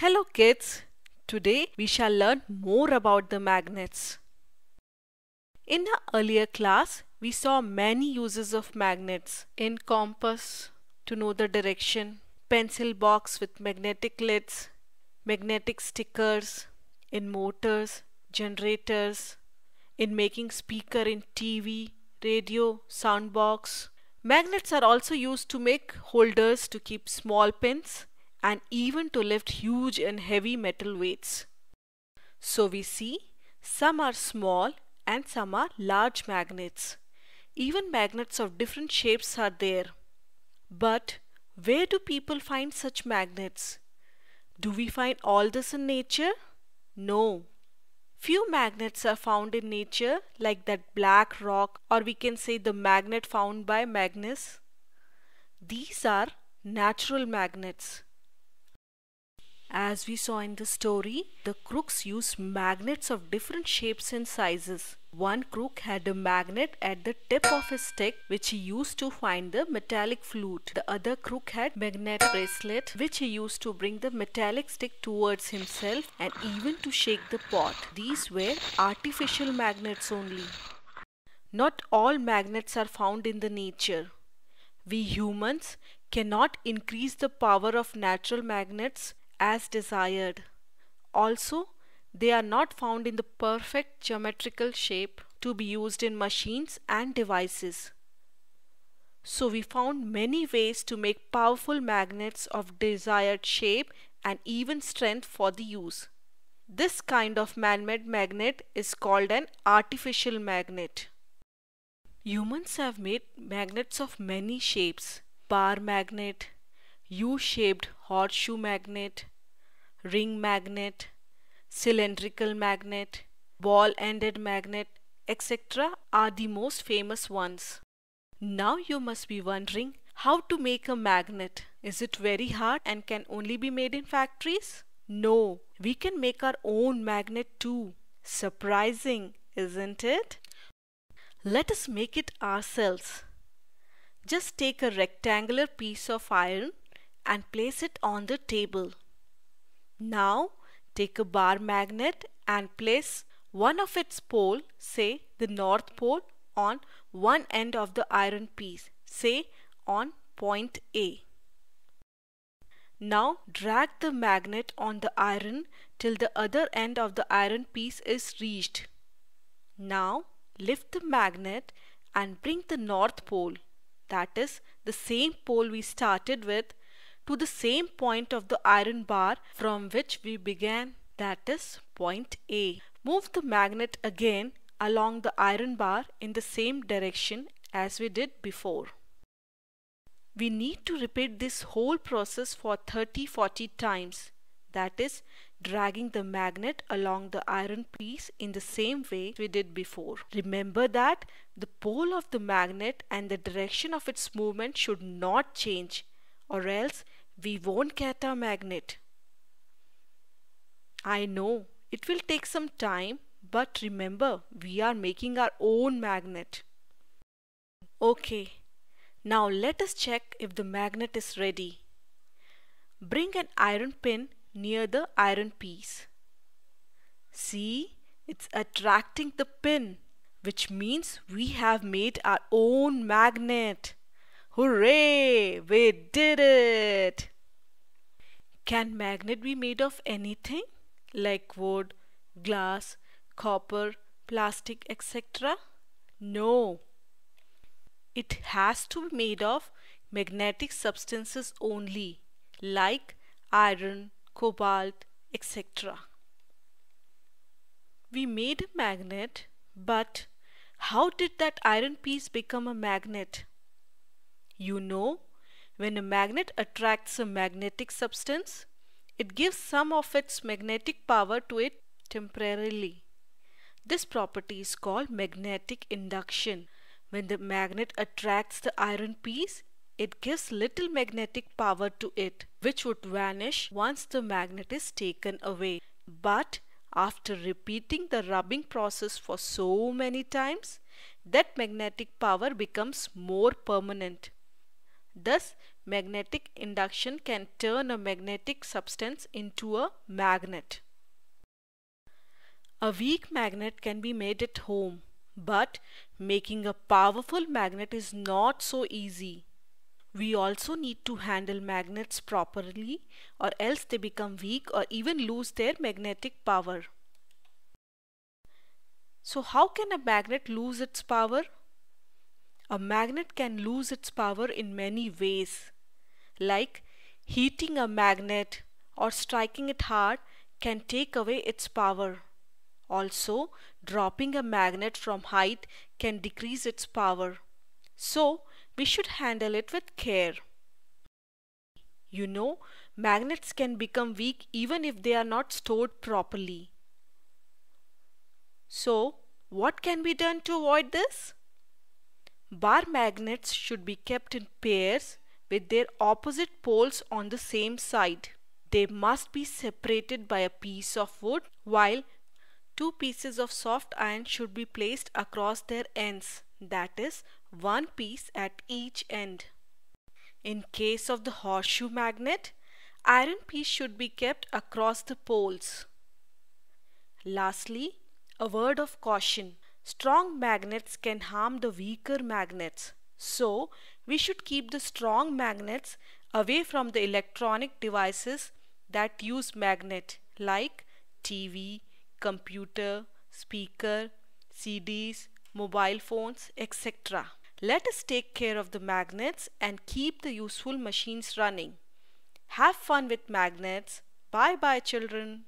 Hello kids, today we shall learn more about the magnets. In our earlier class, we saw many uses of magnets in compass to know the direction, pencil box with magnetic lids, magnetic stickers, in motors, generators, in making speaker in TV, radio, sound box. Magnets are also used to make holders to keep small pins and even to lift huge and heavy metal weights. So we see some are small and some are large magnets. Even magnets of different shapes are there. But where do people find such magnets? Do we find all this in nature? No. Few magnets are found in nature like that black rock or we can say the magnet found by Magnus. These are natural magnets. As we saw in the story, the crooks used magnets of different shapes and sizes. One crook had a magnet at the tip of his stick which he used to find the metallic flute. The other crook had a magnet bracelet which he used to bring the metallic stick towards himself and even to shake the pot. These were artificial magnets only. Not all magnets are found in the nature. We humans cannot increase the power of natural magnets as desired. Also, they are not found in the perfect geometrical shape to be used in machines and devices. So we found many ways to make powerful magnets of desired shape and even strength for the use. This kind of man-made magnet is called an artificial magnet. Humans have made magnets of many shapes. Bar magnet, U-shaped horseshoe magnet, ring magnet, cylindrical magnet, ball-ended magnet, etc. are the most famous ones. Now you must be wondering how to make a magnet. Is it very hard and can only be made in factories? No, we can make our own magnet too. Surprising, isn't it? Let us make it ourselves. Just take a rectangular piece of iron and place it on the table. Now take a bar magnet and place one of its pole, say the north pole, on one end of the iron piece, say on point A. Now drag the magnet on the iron till the other end of the iron piece is reached. Now lift the magnet and bring the north pole, that is the same pole we started with, to the same point of the iron bar from which we began, that is point A. Move the magnet again along the iron bar in the same direction as we did before. We need to repeat this whole process for 30-40 times. That is dragging the magnet along the iron piece in the same way we did before. Remember that the pole of the magnet and the direction of its movement should not change or else we won't get our magnet. I know it will take some time but remember we are making our own magnet. Okay, now let us check if the magnet is ready. Bring an iron pin near the iron piece. See, it's attracting the pin, which means we have made our own magnet. Hooray! We did it! Can magnet be made of anything? Like wood, glass, copper, plastic, etc.? No. It has to be made of magnetic substances only, like iron, cobalt, etc. We made a magnet, but how did that iron piece become a magnet? You know, when a magnet attracts a magnetic substance, it gives some of its magnetic power to it temporarily. This property is called magnetic induction. When the magnet attracts the iron piece, it gives little magnetic power to it, which would vanish once the magnet is taken away. But after repeating the rubbing process for so many times, that magnetic power becomes more permanent. Thus, magnetic induction can turn a magnetic substance into a magnet. A weak magnet can be made at home, but making a powerful magnet is not so easy. We also need to handle magnets properly or else they become weak or even lose their magnetic power. So how can a magnet lose its power? A magnet can lose its power in many ways like heating a magnet or striking it hard can take away its power. Also, dropping a magnet from height can decrease its power. So, we should handle it with care. You know, magnets can become weak even if they are not stored properly. So, what can be done to avoid this? Bar magnets should be kept in pairs with their opposite poles on the same side. They must be separated by a piece of wood while two pieces of soft iron should be placed across their ends that is one piece at each end. In case of the horseshoe magnet, iron piece should be kept across the poles. Lastly, a word of caution. Strong magnets can harm the weaker magnets. So, we should keep the strong magnets away from the electronic devices that use magnet like TV, computer, speaker, CDs, mobile phones, etc. Let us take care of the magnets and keep the useful machines running. Have fun with magnets. Bye bye children.